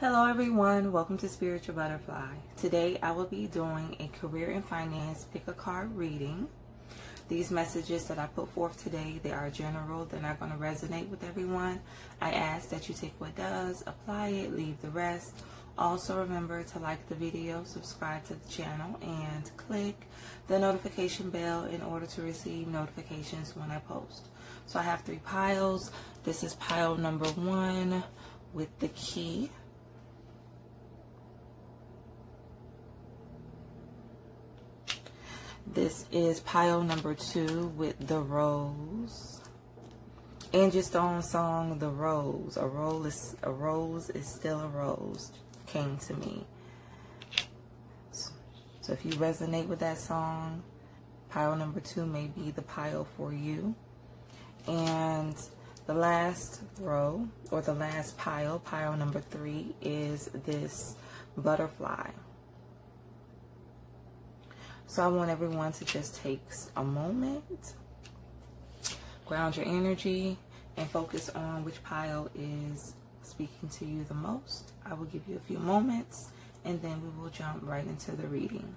Hello everyone, welcome to Spiritureal Butterfly. Today I will be doing a career and finance pick a card reading. These messages that I put forth today, they are general, they're not going to resonate with everyone. I ask that you take what does, apply it, leave the rest. Also remember to like the video, subscribe to the channel, and click the notification bell in order to receive notifications when I post. So I have three piles. This is pile number one with the key. This is pile number two with the rose. Angie Stone song, The Rose. A rose is a rose is still a rose came to me. So if you resonate with that song, pile number two may be the pile for you. And the last row or the last pile, pile number three, is this butterfly. So I want everyone to just take a moment, ground your energy, and focus on which pile is speaking to you the most. I will give you a few moments, and then we will jump right into the reading.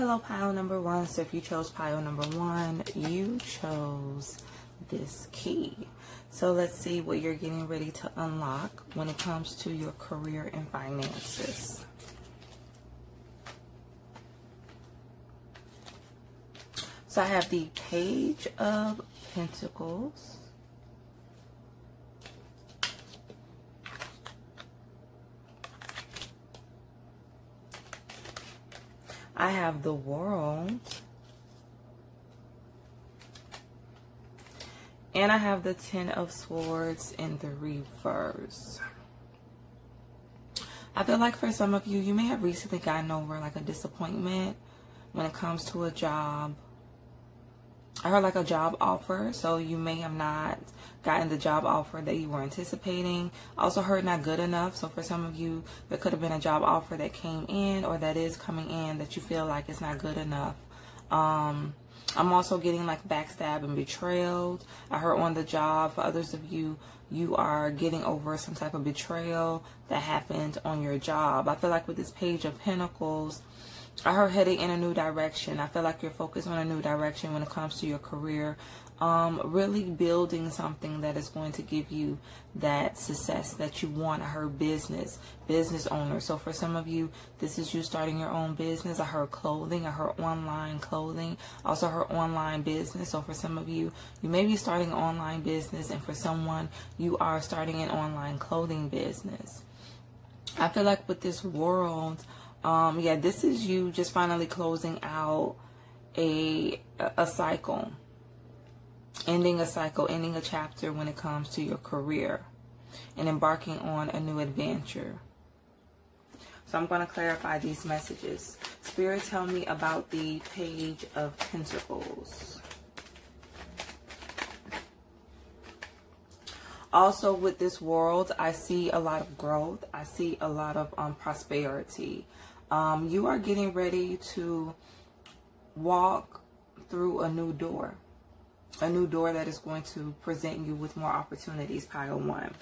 Hello, pile number one. So if you chose pile number one, you chose this key. So let's see what you're getting ready to unlock when it comes to your career and finances. So I have the Page of Pentacles. I have the world. And I have the Ten of Swords in the reverse. I feel like for some of you, you may have recently gotten over like a disappointment when it comes to a job I heard like a job offer, so you may have not gotten the job offer that you were anticipating. Also heard not good enough, so for some of you, there could have been a job offer that came in or that is coming in that you feel like it's not good enough. Um, I'm also getting like backstab and betrayal. I heard on the job, for others of you, you are getting over some type of betrayal that happened on your job. I feel like with this page of pentacles, Heard heading in a new direction. I feel like you're focused on a new direction when it comes to your career. Um, really building something that is going to give you that success that you want. I heard business, business owner. So for some of you, this is you starting your own business. I heard clothing. I heard online clothing. Also heard online business. So for some of you, you may be starting an online business. And for someone, you are starting an online clothing business. I feel like with this world, um, yeah, this is you just finally closing out a a cycle, ending a cycle, ending a chapter when it comes to your career, and embarking on a new adventure. So I'm going to clarify these messages. Spirit, tell me about the Page of Pentacles. Also, with this world, I see a lot of growth. I see a lot of um, prosperity um, you are getting ready to walk through a new door. A new door that is going to present you with more opportunities, pile one.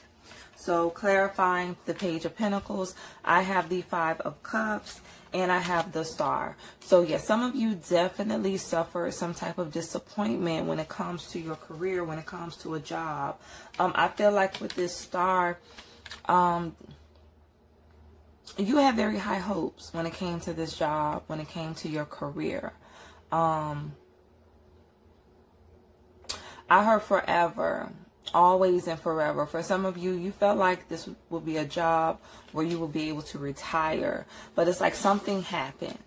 So clarifying the page of pentacles, I have the five of cups and I have the star. So yes, some of you definitely suffer some type of disappointment when it comes to your career, when it comes to a job. Um, I feel like with this star, um, you had very high hopes when it came to this job, when it came to your career. Um, I heard forever, always and forever. For some of you, you felt like this would be a job where you will be able to retire, but it's like something happened.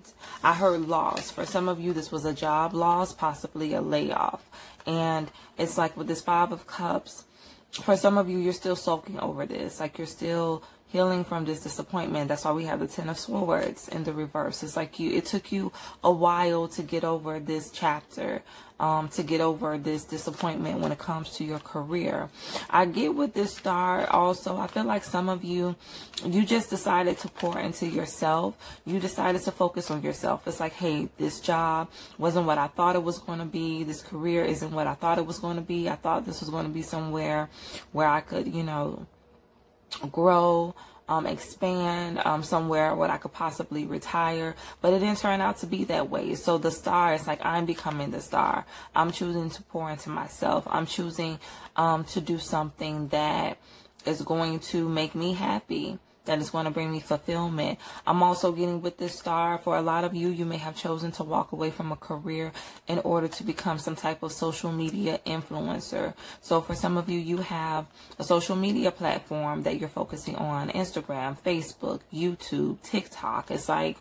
I heard loss. For some of you, this was a job loss, possibly a layoff. And it's like with this Five of Cups, for some of you, you're still soaking over this. Like you're still healing from this disappointment. That's why we have the Ten of Swords in the reverse. It's like you, it took you a while to get over this chapter, um, to get over this disappointment when it comes to your career. I get with this star also. I feel like some of you, you just decided to pour into yourself. You decided to focus on yourself. It's like, hey, this job wasn't what I thought it was going to be. This career isn't what I thought it was going to be. I thought this was going to be somewhere where I could, you know, grow, um, expand um, somewhere where I could possibly retire. But it didn't turn out to be that way. So the star is like I'm becoming the star. I'm choosing to pour into myself. I'm choosing um, to do something that is going to make me happy that is going to bring me fulfillment. I'm also getting with this star. For a lot of you, you may have chosen to walk away from a career in order to become some type of social media influencer. So for some of you, you have a social media platform that you're focusing on Instagram, Facebook, YouTube, TikTok. It's like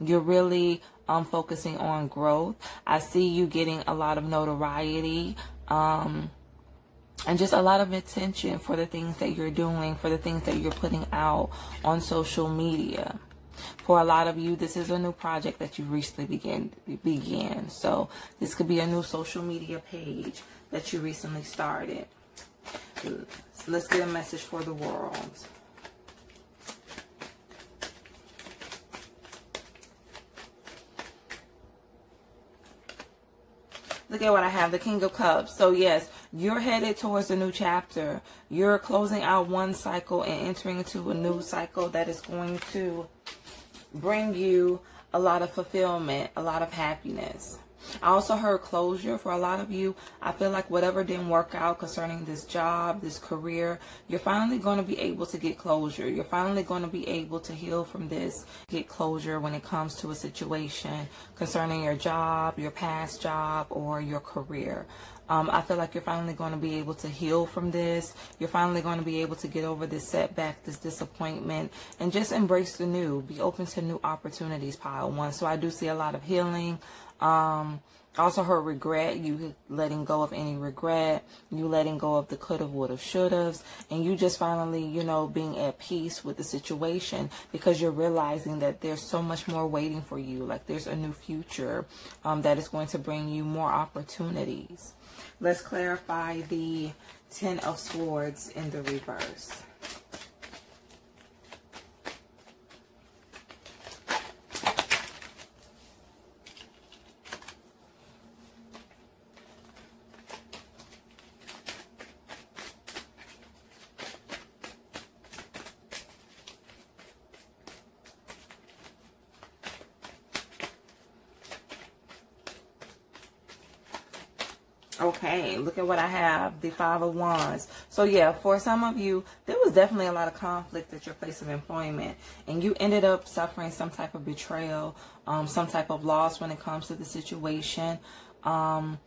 you're really um, focusing on growth. I see you getting a lot of notoriety. Um, and just a lot of attention for the things that you're doing, for the things that you're putting out on social media. For a lot of you, this is a new project that you recently began began. So this could be a new social media page that you recently started. So let's get a message for the world. Look at what I have, the King of Cups. So yes, you're headed towards a new chapter. You're closing out one cycle and entering into a new cycle that is going to bring you a lot of fulfillment, a lot of happiness. I also heard closure for a lot of you. I feel like whatever didn't work out concerning this job, this career, you're finally going to be able to get closure. You're finally going to be able to heal from this, get closure when it comes to a situation concerning your job, your past job, or your career. Um, I feel like you're finally going to be able to heal from this. You're finally going to be able to get over this setback, this disappointment, and just embrace the new. Be open to new opportunities, pile one. So I do see a lot of healing, um, also her regret, you letting go of any regret, you letting go of the could have, would have, should have, and you just finally, you know, being at peace with the situation because you're realizing that there's so much more waiting for you. Like there's a new future um, that is going to bring you more opportunities. Let's clarify the Ten of Swords in the reverse. Okay, look at what I have, the Five of Wands. So yeah, for some of you, there was definitely a lot of conflict at your place of employment. And you ended up suffering some type of betrayal, um, some type of loss when it comes to the situation. Um,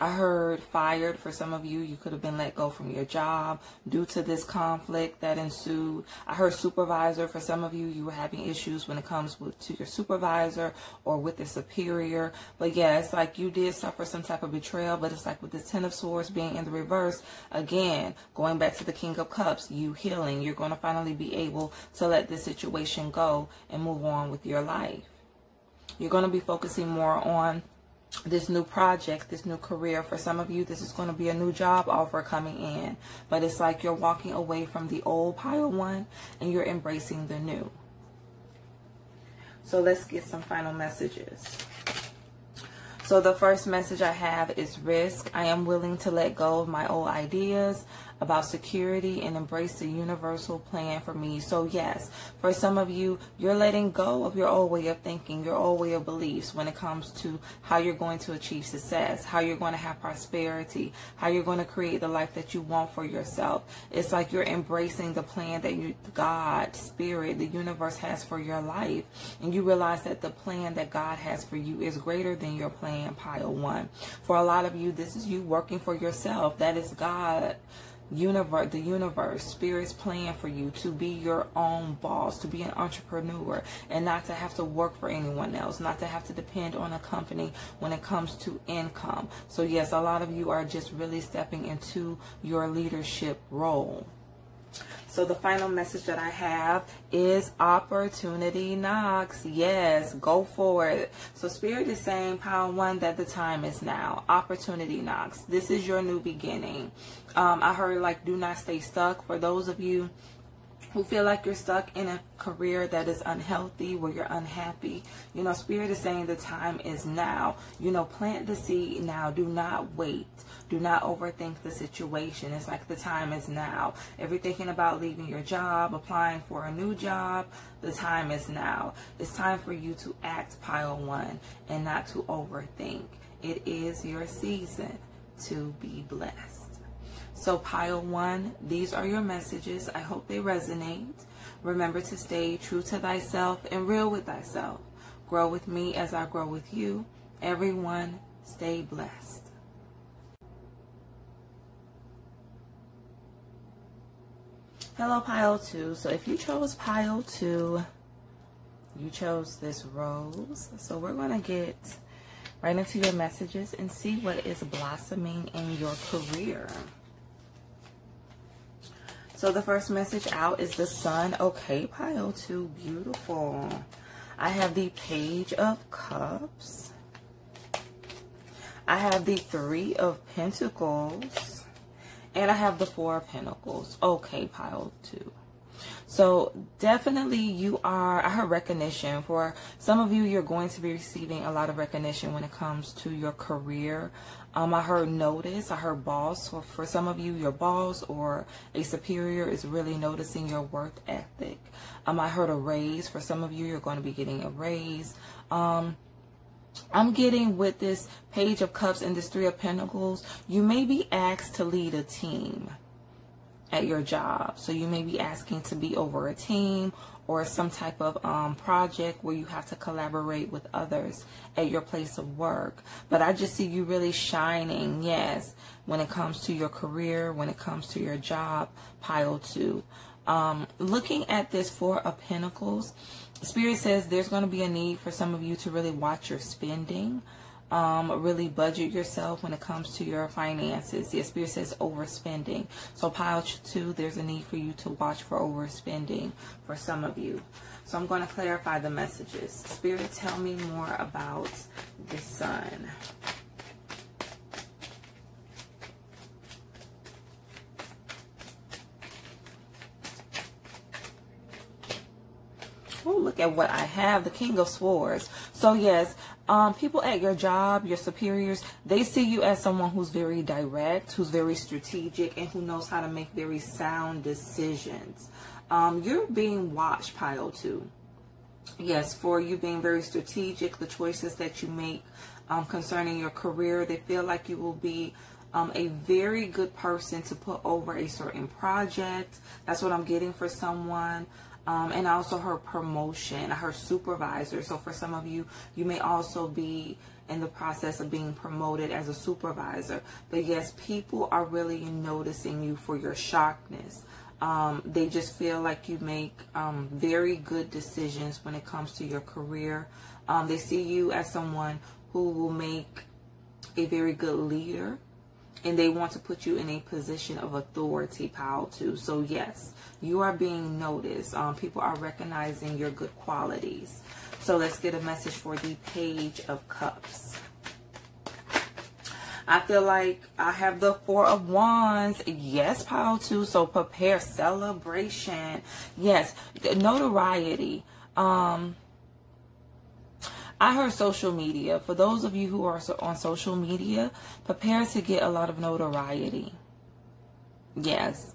I heard fired for some of you. You could have been let go from your job due to this conflict that ensued. I heard supervisor for some of you. You were having issues when it comes with, to your supervisor or with the superior. But yeah, it's like you did suffer some type of betrayal. But it's like with the Ten of Swords being in the reverse, again, going back to the King of Cups, you healing. You're going to finally be able to let this situation go and move on with your life. You're going to be focusing more on this new project, this new career. For some of you, this is going to be a new job offer coming in. But it's like you're walking away from the old pile one and you're embracing the new. So let's get some final messages. So the first message I have is risk. I am willing to let go of my old ideas about security and embrace the universal plan for me. So yes, for some of you, you're letting go of your old way of thinking, your old way of beliefs when it comes to how you're going to achieve success, how you're going to have prosperity, how you're going to create the life that you want for yourself. It's like you're embracing the plan that you, God, Spirit, the universe has for your life. And you realize that the plan that God has for you is greater than your plan, pile one. For a lot of you, this is you working for yourself. That is God universe the universe spirit's plan for you to be your own boss to be an entrepreneur and not to have to work for anyone else not to have to depend on a company when it comes to income. So yes a lot of you are just really stepping into your leadership role so the final message that I have is opportunity knocks. Yes, go for it. So Spirit is saying, Power One, that the time is now. Opportunity knocks. This is your new beginning. Um, I heard like, do not stay stuck. For those of you who feel like you're stuck in a career that is unhealthy, where you're unhappy. You know, Spirit is saying the time is now. You know, plant the seed now. Do not wait. Do not overthink the situation. It's like the time is now. If you're thinking about leaving your job, applying for a new job, the time is now. It's time for you to act pile one and not to overthink. It is your season to be blessed. So pile one, these are your messages. I hope they resonate. Remember to stay true to thyself and real with thyself. Grow with me as I grow with you. Everyone, stay blessed. Hello, pile two. So if you chose pile two, you chose this rose. So we're going to get right into your messages and see what is blossoming in your career. So the first message out is the sun. Okay, pile two, beautiful. I have the page of cups. I have the three of pentacles. And I have the four of pentacles. Okay, pile two. So definitely you are, I heard recognition. For some of you, you're going to be receiving a lot of recognition when it comes to your career. Um, I heard notice, I heard boss. For, for some of you, your boss or a superior is really noticing your worth ethic. Um, I heard a raise. For some of you, you're going to be getting a raise. Um, I'm getting with this Page of Cups and this Three of Pentacles, you may be asked to lead a team at your job. So you may be asking to be over a team or some type of um, project where you have to collaborate with others at your place of work. But I just see you really shining, yes, when it comes to your career, when it comes to your job, pile two. Um, looking at this Four of Pentacles, Spirit says there's going to be a need for some of you to really watch your spending um, really budget yourself when it comes to your finances. The Spirit says overspending. So pile two, there's a need for you to watch for overspending for some of you. So I'm going to clarify the messages. Spirit, tell me more about the sun. Oh, look at what I have, the King of Swords. So yes, um, people at your job, your superiors, they see you as someone who's very direct, who's very strategic, and who knows how to make very sound decisions. Um, you're being watched, pile two. Yes, for you being very strategic, the choices that you make um, concerning your career, they feel like you will be um, a very good person to put over a certain project. That's what I'm getting for someone. Um, and also her promotion, her supervisor. So for some of you, you may also be in the process of being promoted as a supervisor. But yes, people are really noticing you for your sharpness. Um, they just feel like you make um, very good decisions when it comes to your career. Um, they see you as someone who will make a very good leader and they want to put you in a position of authority power too so yes you are being noticed um, people are recognizing your good qualities so let's get a message for the page of cups I feel like I have the Four of Wands. Yes, pile two. So prepare celebration. Yes, notoriety. Um, I heard social media. For those of you who are on social media, prepare to get a lot of notoriety. Yes.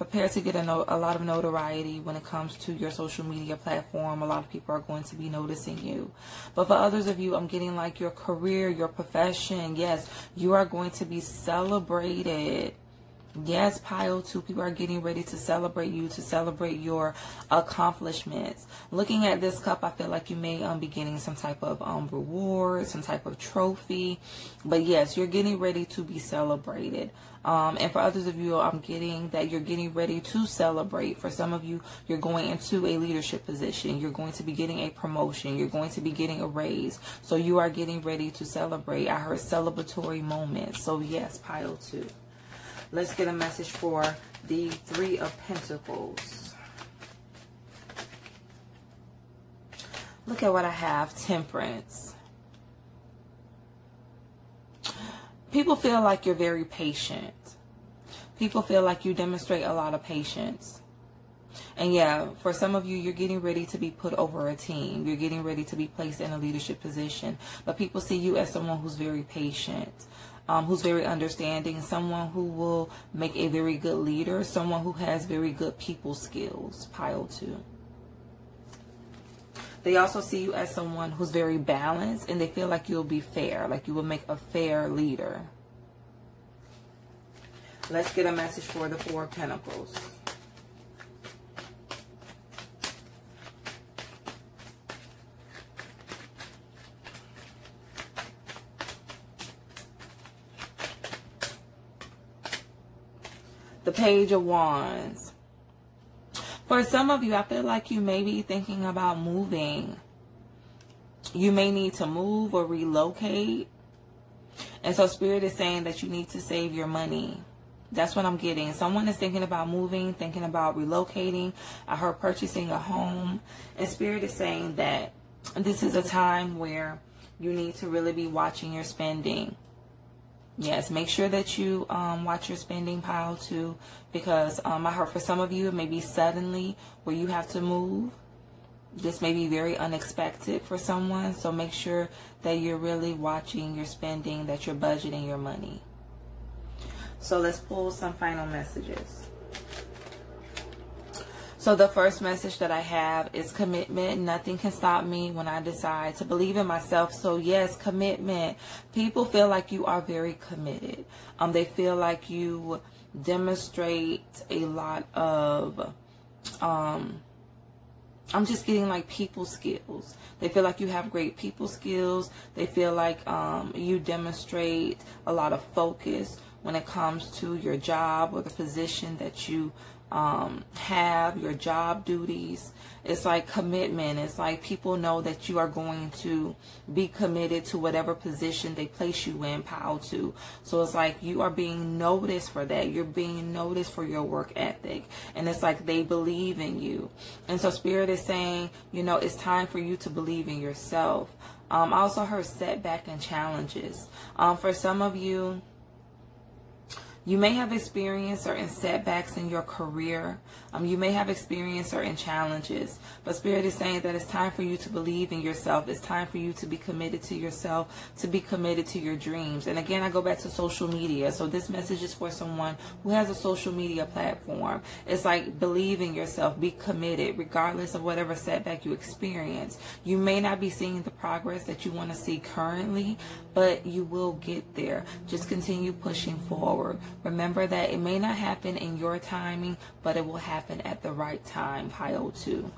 Prepare to get a, no, a lot of notoriety when it comes to your social media platform. A lot of people are going to be noticing you. But for others of you, I'm getting like your career, your profession. Yes, you are going to be celebrated Yes, pile two. People are getting ready to celebrate you, to celebrate your accomplishments. Looking at this cup, I feel like you may um, be getting some type of um, reward, some type of trophy. But yes, you're getting ready to be celebrated. Um, and for others of you, I'm getting that you're getting ready to celebrate. For some of you, you're going into a leadership position. You're going to be getting a promotion. You're going to be getting a raise. So you are getting ready to celebrate. I heard celebratory moments. So yes, pile two. Let's get a message for the Three of Pentacles. Look at what I have. Temperance. People feel like you're very patient. People feel like you demonstrate a lot of patience. And yeah, for some of you, you're getting ready to be put over a team. You're getting ready to be placed in a leadership position. But people see you as someone who's very patient um, who's very understanding, someone who will make a very good leader, someone who has very good people skills, pile two. They also see you as someone who's very balanced and they feel like you'll be fair, like you will make a fair leader. Let's get a message for the Four of Pentacles. The Page of Wands. For some of you, I feel like you may be thinking about moving. You may need to move or relocate. And so Spirit is saying that you need to save your money. That's what I'm getting. Someone is thinking about moving, thinking about relocating. Uh, I heard purchasing a home. And Spirit is saying that this is a time where you need to really be watching your spending. Yes, make sure that you um, watch your spending pile two, because um, I heard for some of you it may be suddenly where you have to move. This may be very unexpected for someone, so make sure that you're really watching your spending, that you're budgeting your money. So let's pull some final messages. So the first message that I have is commitment. Nothing can stop me when I decide to believe in myself. So yes, commitment. People feel like you are very committed. Um, they feel like you demonstrate a lot of, um, I'm just getting like people skills. They feel like you have great people skills. They feel like um, you demonstrate a lot of focus when it comes to your job or the position that you um, have, your job duties. It's like commitment. It's like people know that you are going to be committed to whatever position they place you in, pile two. So it's like you are being noticed for that. You're being noticed for your work ethic. And it's like they believe in you. And so Spirit is saying, you know, it's time for you to believe in yourself. Um, also heard setback and challenges. Um, for some of you, you may have experienced certain setbacks in your career. Um, you may have experienced certain challenges. But Spirit is saying that it's time for you to believe in yourself. It's time for you to be committed to yourself, to be committed to your dreams. And again, I go back to social media. So this message is for someone who has a social media platform. It's like believe in yourself, be committed, regardless of whatever setback you experience. You may not be seeing the progress that you want to see currently, but you will get there. Just continue pushing forward. Remember that it may not happen in your timing, but it will happen at the right time, pile two.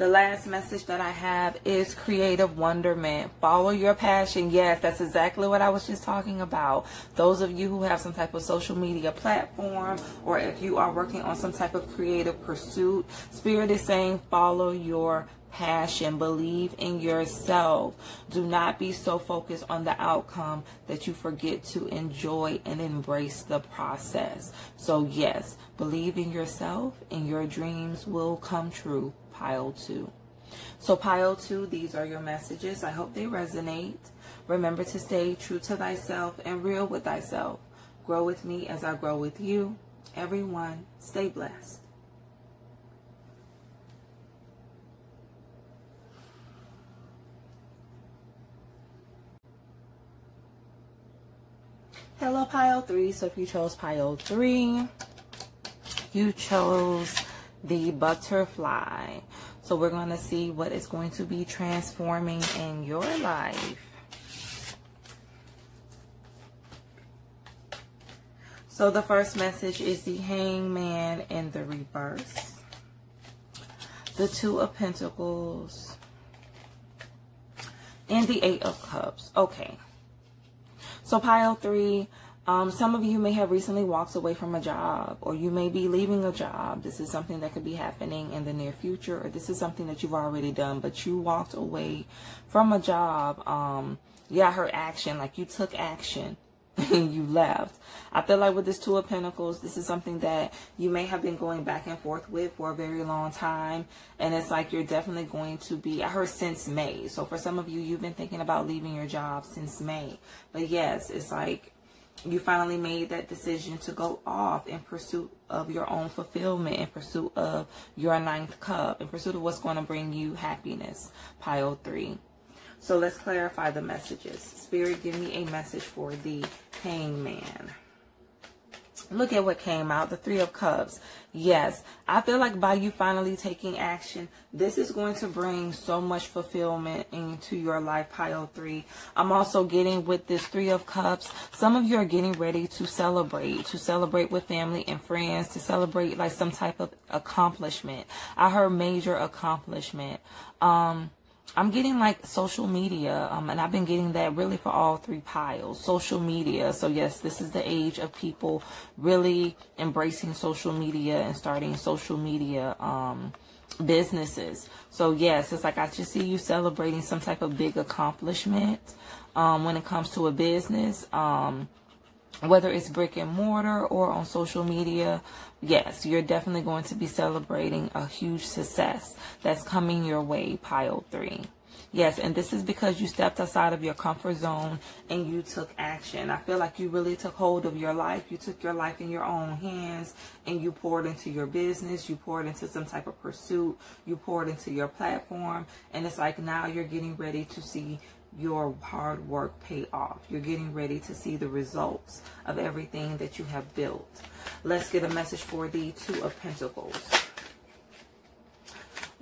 The last message that I have is creative wonderment. Follow your passion. Yes, that's exactly what I was just talking about. Those of you who have some type of social media platform or if you are working on some type of creative pursuit, Spirit is saying follow your passion. Believe in yourself. Do not be so focused on the outcome that you forget to enjoy and embrace the process. So yes, believe in yourself and your dreams will come true. Pile two. So pile two, these are your messages. I hope they resonate. Remember to stay true to thyself and real with thyself. Grow with me as I grow with you. Everyone, stay blessed. Hello, pile three. So if you chose pile three, you chose the butterfly. So we're going to see what is going to be transforming in your life. So the first message is the hangman in the reverse. The two of pentacles. And the eight of cups. Okay. So pile three, um, some of you may have recently walked away from a job or you may be leaving a job. This is something that could be happening in the near future or this is something that you've already done, but you walked away from a job. Um, yeah, her action, like you took action and you left. I feel like with this Two of Pentacles, this is something that you may have been going back and forth with for a very long time. And it's like you're definitely going to be, I heard since May. So for some of you, you've been thinking about leaving your job since May. But yes, it's like you finally made that decision to go off in pursuit of your own fulfillment, in pursuit of your ninth cup, in pursuit of what's going to bring you happiness. Pile three. So let's clarify the messages. Spirit, give me a message for the hangman. Look at what came out, the Three of Cups. Yes, I feel like by you finally taking action, this is going to bring so much fulfillment into your life, pile three. I'm also getting with this Three of Cups, some of you are getting ready to celebrate, to celebrate with family and friends, to celebrate like some type of accomplishment. I heard major accomplishment. Um, I'm getting like social media, um, and I've been getting that really for all three piles. Social media. So yes, this is the age of people really embracing social media and starting social media um, businesses. So yes, it's like I just see you celebrating some type of big accomplishment um, when it comes to a business. Um, whether it's brick and mortar or on social media, yes, you're definitely going to be celebrating a huge success that's coming your way, pile three. Yes, and this is because you stepped outside of your comfort zone and you took action. I feel like you really took hold of your life. You took your life in your own hands and you poured into your business. You poured into some type of pursuit. You poured into your platform. And it's like now you're getting ready to see your hard work pay off. You're getting ready to see the results of everything that you have built. Let's get a message for the Two of Pentacles.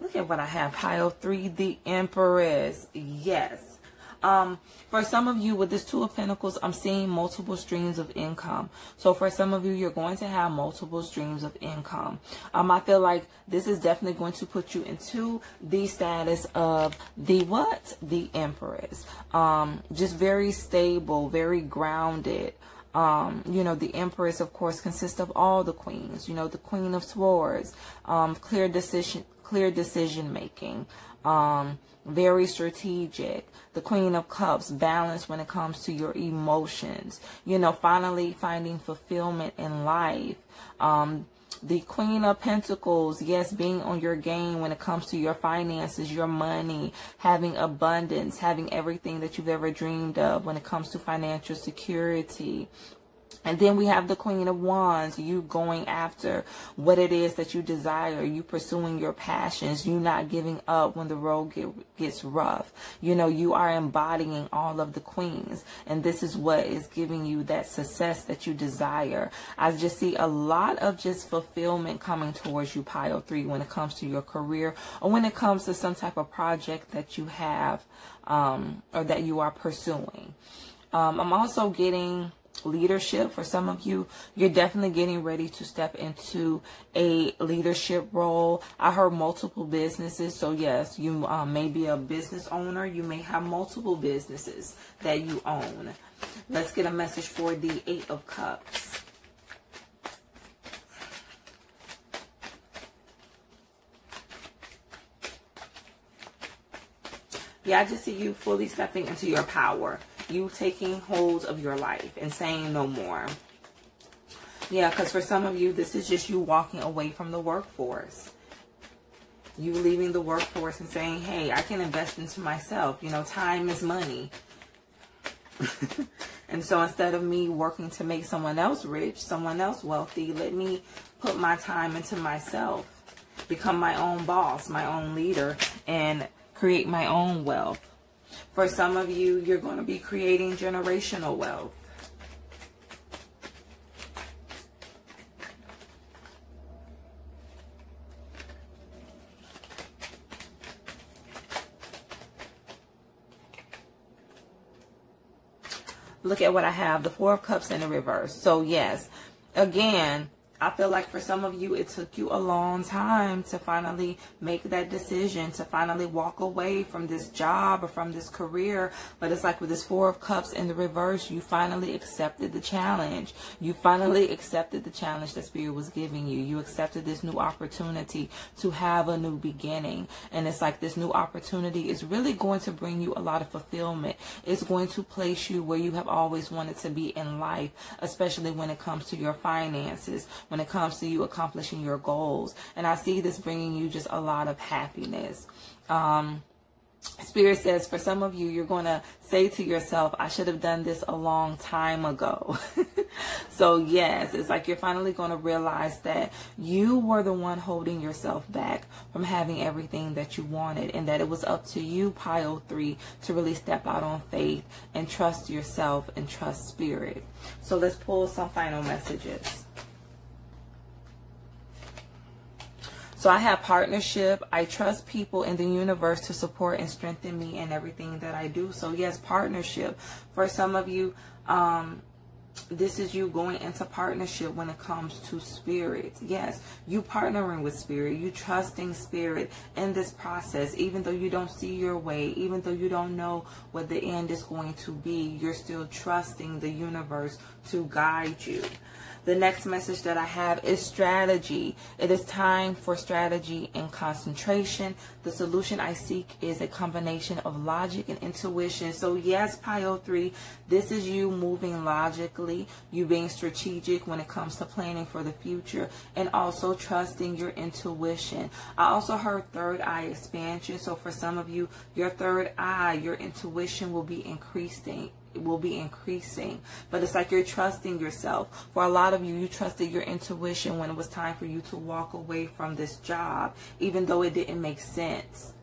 Look at what I have. Pile 3, the Empress. Yes. Um, for some of you with this Two of Pentacles, I'm seeing multiple streams of income. So for some of you, you're going to have multiple streams of income. Um, I feel like this is definitely going to put you into the status of the what? The Empress. Um, just very stable, very grounded. Um, you know, the Empress, of course, consists of all the queens. You know, the Queen of Swords, um, clear decision, clear decision making, um, very strategic. The Queen of Cups, balance when it comes to your emotions. You know, finally finding fulfillment in life. Um, the Queen of Pentacles, yes, being on your game when it comes to your finances, your money, having abundance, having everything that you've ever dreamed of when it comes to financial security, and then we have the Queen of Wands, you going after what it is that you desire, you pursuing your passions, you not giving up when the road get, gets rough. You know, you are embodying all of the queens. And this is what is giving you that success that you desire. I just see a lot of just fulfillment coming towards you, pile three, when it comes to your career or when it comes to some type of project that you have um, or that you are pursuing. Um, I'm also getting leadership. For some of you you're definitely getting ready to step into a leadership role. I heard multiple businesses so yes you um, may be a business owner. You may have multiple businesses that you own. Let's get a message for the eight of cups. Yeah i just see you fully stepping into your power you taking hold of your life and saying no more. Yeah, because for some of you, this is just you walking away from the workforce. You leaving the workforce and saying, hey, I can invest into myself. You know, time is money. and so instead of me working to make someone else rich, someone else wealthy, let me put my time into myself. Become my own boss, my own leader, and create my own wealth. For some of you, you're going to be creating generational wealth. Look at what I have, the Four of Cups in the reverse. So yes, again, I feel like for some of you, it took you a long time to finally make that decision, to finally walk away from this job or from this career. But it's like with this Four of Cups in the reverse, you finally accepted the challenge. You finally accepted the challenge that Spirit was giving you. You accepted this new opportunity to have a new beginning. And it's like this new opportunity is really going to bring you a lot of fulfillment. It's going to place you where you have always wanted to be in life, especially when it comes to your finances when it comes to you accomplishing your goals. And I see this bringing you just a lot of happiness. Um, Spirit says for some of you, you're going to say to yourself, I should have done this a long time ago. so, yes, it's like you're finally going to realize that you were the one holding yourself back from having everything that you wanted, and that it was up to you, Pile 3, to really step out on faith and trust yourself and trust Spirit. So, let's pull some final messages. So I have partnership. I trust people in the universe to support and strengthen me in everything that I do. So yes, partnership. For some of you, um, this is you going into partnership when it comes to spirit. Yes, you partnering with spirit, you trusting spirit in this process, even though you don't see your way, even though you don't know what the end is going to be, you're still trusting the universe to guide you. The next message that I have is strategy. It is time for strategy and concentration. The solution I seek is a combination of logic and intuition. So yes, Pile 3, this is you moving logically, you being strategic when it comes to planning for the future, and also trusting your intuition. I also heard third eye expansion. So for some of you, your third eye, your intuition will be increasing will be increasing. But it's like you're trusting yourself. For a lot of you, you trusted your intuition when it was time for you to walk away from this job, even though it didn't make sense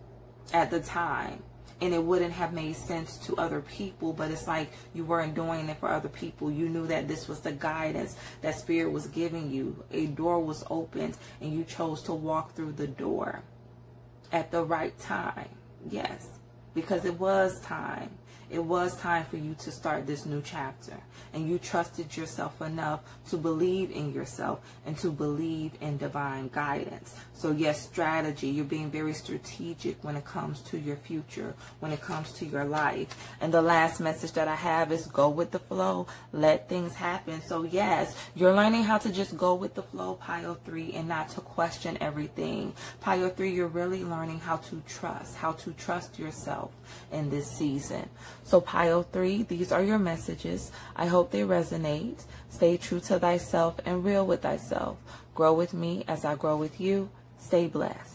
at the time. And it wouldn't have made sense to other people, but it's like you weren't doing it for other people. You knew that this was the guidance that Spirit was giving you. A door was opened, and you chose to walk through the door at the right time. Yes, because it was time it was time for you to start this new chapter. And you trusted yourself enough to believe in yourself and to believe in divine guidance. So, yes, strategy. You're being very strategic when it comes to your future, when it comes to your life. And the last message that I have is go with the flow, let things happen. So, yes, you're learning how to just go with the flow, pile three, and not to question everything. Pile three, you're really learning how to trust, how to trust yourself in this season. So pile three, these are your messages. I hope they resonate. Stay true to thyself and real with thyself. Grow with me as I grow with you. Stay blessed.